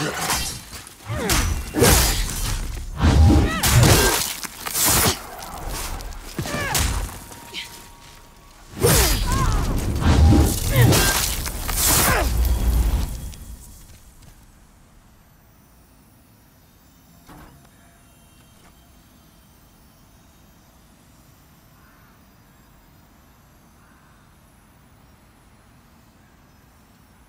Yeah.